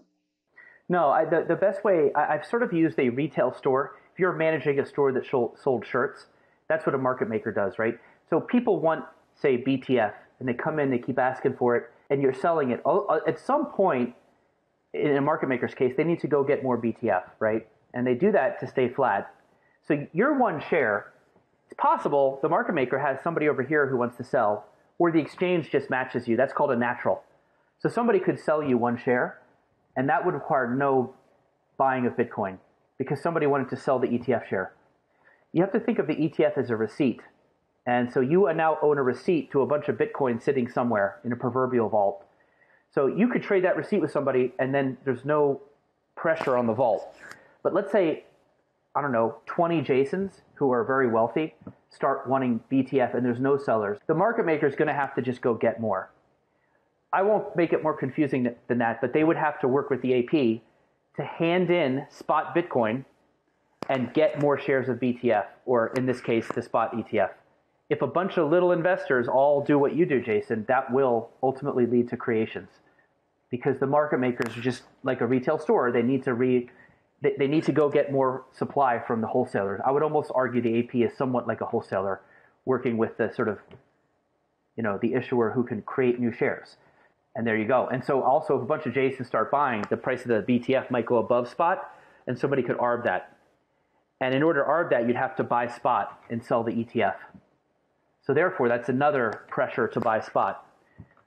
no I, the, the best way I, have sort of used a retail store if you're managing a store that sold shirts that's what a market maker does right so people want say btf and they come in they keep asking for it and you're selling it, uh, at some point, in a market maker's case, they need to go get more BTF, right? And they do that to stay flat. So your one share, it's possible the market maker has somebody over here who wants to sell, or the exchange just matches you. That's called a natural. So somebody could sell you one share, and that would require no buying of Bitcoin because somebody wanted to sell the ETF share. You have to think of the ETF as a receipt. And so you now own a receipt to a bunch of Bitcoin sitting somewhere in a proverbial vault. So you could trade that receipt with somebody and then there's no pressure on the vault. But let's say, I don't know, 20 Jasons who are very wealthy start wanting BTF and there's no sellers. The market maker is going to have to just go get more. I won't make it more confusing than that, but they would have to work with the AP to hand in spot Bitcoin and get more shares of BTF, or in this case, the spot ETF if a bunch of little investors all do what you do, Jason, that will ultimately lead to creations. Because the market makers are just like a retail store, they need to re they, they need to go get more supply from the wholesalers. I would almost argue the AP is somewhat like a wholesaler working with the sort of you know the issuer who can create new shares. And there you go. And so also if a bunch of Jasons start buying, the price of the BTF might go above spot and somebody could arb that. And in order to arb that, you'd have to buy spot and sell the ETF. So therefore, that's another pressure to buy spot.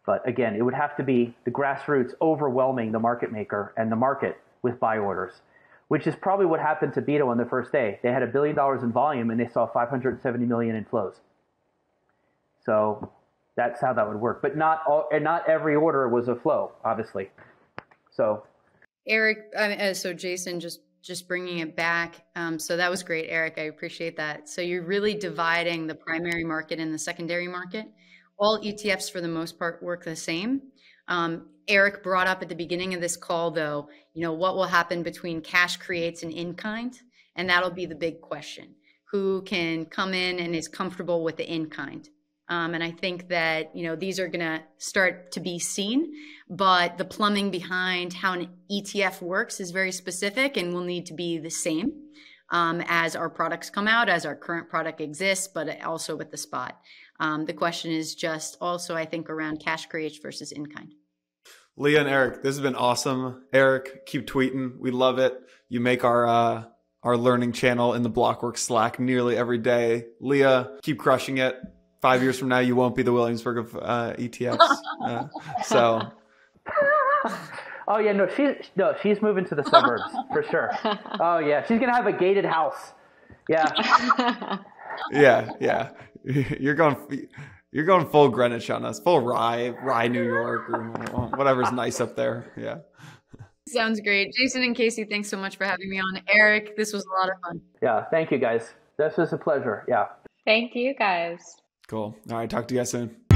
But again, it would have to be the grassroots overwhelming the market maker and the market with buy orders, which is probably what happened to BITO on the first day. They had a billion dollars in volume and they saw 570 million in flows. So that's how that would work. But not all, and not every order was a flow, obviously. So, Eric, uh, so Jason just just bringing it back. Um, so that was great, Eric. I appreciate that. So you're really dividing the primary market and the secondary market. All ETFs, for the most part, work the same. Um, Eric brought up at the beginning of this call, though, you know, what will happen between cash creates and in kind? And that'll be the big question. Who can come in and is comfortable with the in kind? Um, and I think that you know these are going to start to be seen, but the plumbing behind how an ETF works is very specific and will need to be the same um, as our products come out, as our current product exists, but also with the spot. Um, the question is just also, I think, around cash creation versus in kind. Leah and Eric, this has been awesome. Eric, keep tweeting. We love it. You make our uh, our learning channel in the Blockworks Slack nearly every day. Leah, keep crushing it five years from now, you won't be the Williamsburg of uh, ETFs. Uh, so. Oh yeah, no, she's no, she's moving to the suburbs for sure. Oh yeah, she's gonna have a gated house. Yeah. yeah, yeah. You're going, you're going full Greenwich on us, full Rye, Rye, New York, or whatever's nice up there. Yeah. Sounds great, Jason and Casey. Thanks so much for having me on. Eric, this was a lot of fun. Yeah, thank you guys. This was a pleasure. Yeah. Thank you guys. Cool. All right. Talk to you guys soon.